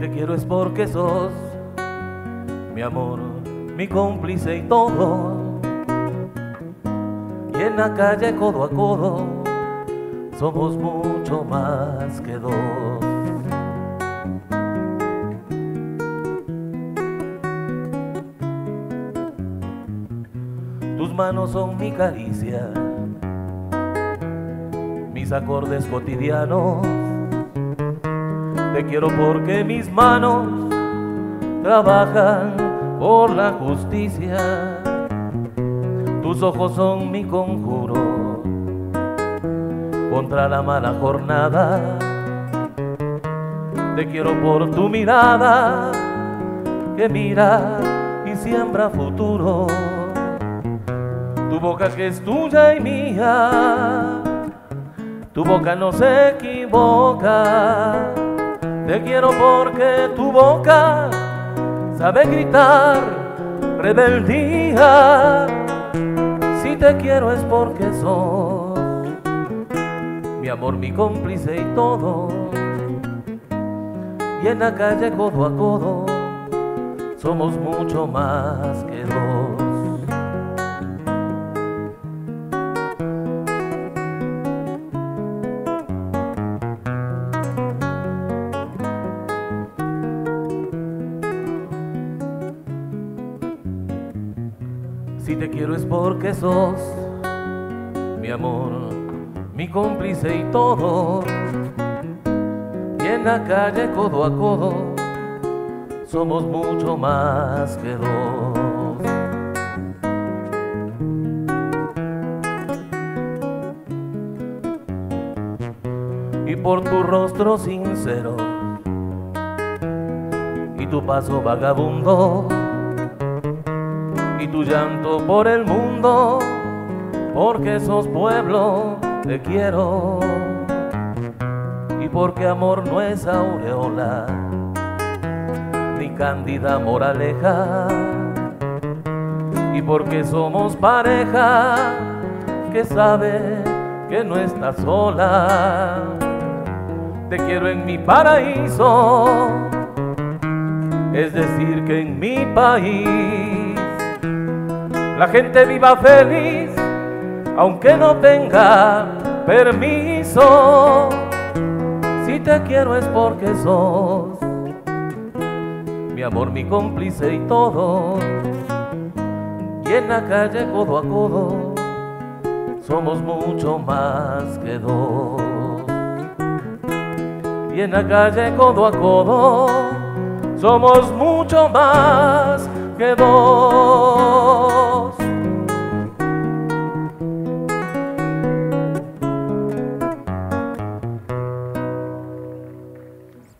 te quiero es porque sos mi amor, mi cómplice y todo. Y en la calle codo a codo somos mucho más que dos. Tus manos son mi caricia, mis acordes cotidianos. Te quiero porque mis manos trabajan por la justicia. Tus ojos son mi conjuro contra la mala jornada. Te quiero por tu mirada que mira y siembra futuro. Tu boca que es tuya y mía, tu boca no se equivoca. Quiero porque tu boca sabe gritar rebeldía. Si te quiero es porque sos mi amor, mi cómplice y todo. Y en la calle codo a codo somos mucho más que dos. Si te quiero es porque sos mi amor, mi cómplice y todo. Y en la calle codo a codo somos mucho más que dos. Y por tu rostro sincero y tu paso vagabundo y tu llanto por el mundo, porque sos pueblo, te quiero. Y porque amor no es aureola, ni cándida moraleja. Y porque somos pareja que sabe que no estás sola. Te quiero en mi paraíso, es decir, que en mi país la gente viva feliz, aunque no tenga permiso. Si te quiero es porque sos mi amor, mi cómplice y todo. Y en la calle codo a codo somos mucho más que dos. Y en la calle codo a codo somos mucho más que dos.